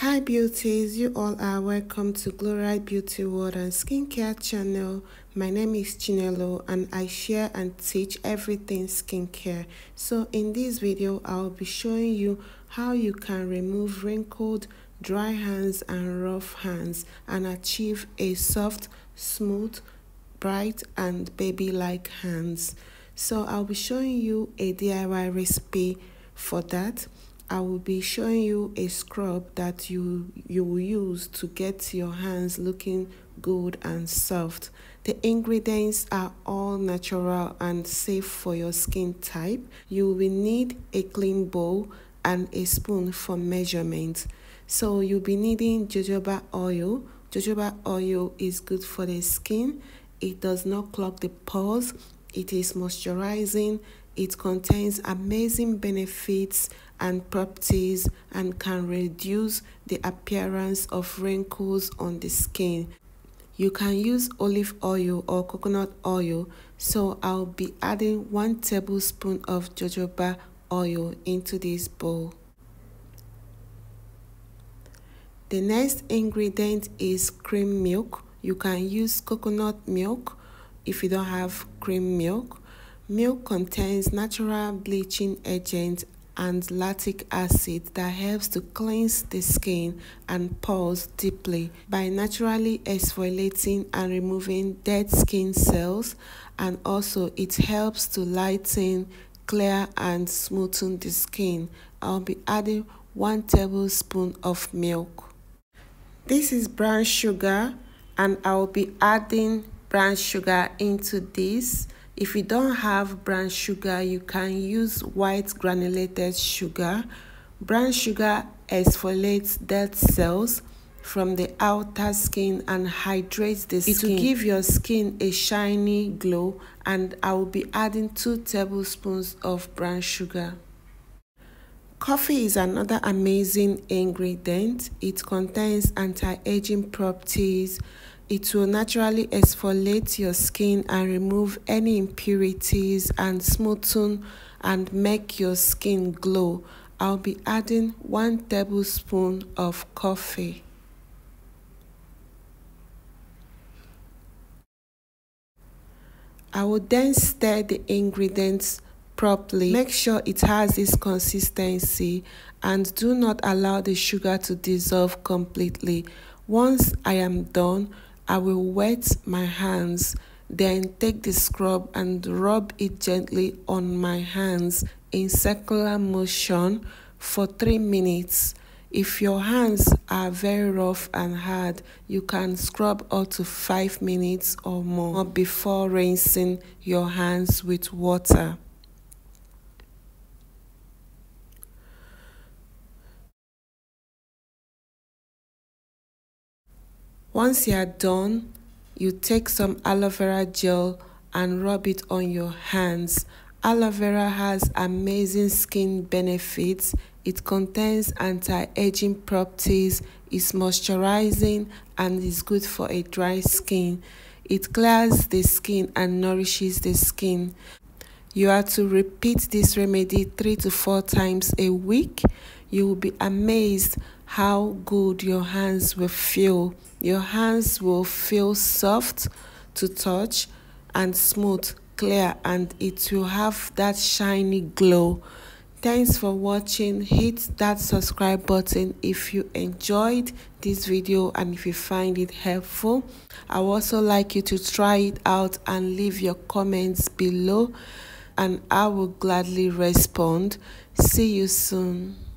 Hi beauties, you all are welcome to Glowrite Beauty World and Skincare channel. My name is Chinelo and I share and teach everything skincare. So in this video, I'll be showing you how you can remove wrinkled, dry hands and rough hands and achieve a soft, smooth, bright and baby-like hands. So I'll be showing you a DIY recipe for that. I will be showing you a scrub that you you will use to get your hands looking good and soft. The ingredients are all natural and safe for your skin type. You will need a clean bowl and a spoon for measurement. So you'll be needing jojoba oil. Jojoba oil is good for the skin. It does not clog the pores. It is moisturizing. It contains amazing benefits and properties and can reduce the appearance of wrinkles on the skin. You can use olive oil or coconut oil, so I'll be adding 1 tablespoon of jojoba oil into this bowl. The next ingredient is cream milk. You can use coconut milk if you don't have cream milk. Milk contains natural bleaching agent and lactic acid that helps to cleanse the skin and pores deeply. By naturally exfoliating and removing dead skin cells and also it helps to lighten clear and smoothen the skin. I'll be adding one tablespoon of milk. This is brown sugar and i'll be adding brown sugar into this if you don't have brown sugar, you can use white granulated sugar. Brown sugar exfoliates dead cells from the outer skin and hydrates the skin. It will give your skin a shiny glow and I will be adding 2 tablespoons of brown sugar. Coffee is another amazing ingredient. It contains anti-aging properties, it will naturally exfoliate your skin and remove any impurities and smoothen and make your skin glow. I'll be adding 1 tablespoon of coffee. I will then stir the ingredients properly. Make sure it has this consistency and do not allow the sugar to dissolve completely. Once I am done, I will wet my hands, then take the scrub and rub it gently on my hands in circular motion for 3 minutes. If your hands are very rough and hard, you can scrub up to 5 minutes or more before rinsing your hands with water. Once you are done, you take some aloe vera gel and rub it on your hands. Aloe vera has amazing skin benefits. It contains anti-aging properties, is moisturizing and is good for a dry skin. It clears the skin and nourishes the skin. You are to repeat this remedy 3 to 4 times a week. You will be amazed how good your hands will feel. Your hands will feel soft to touch and smooth, clear, and it will have that shiny glow. Thanks for watching. Hit that subscribe button if you enjoyed this video and if you find it helpful. I would also like you to try it out and leave your comments below and I will gladly respond. See you soon.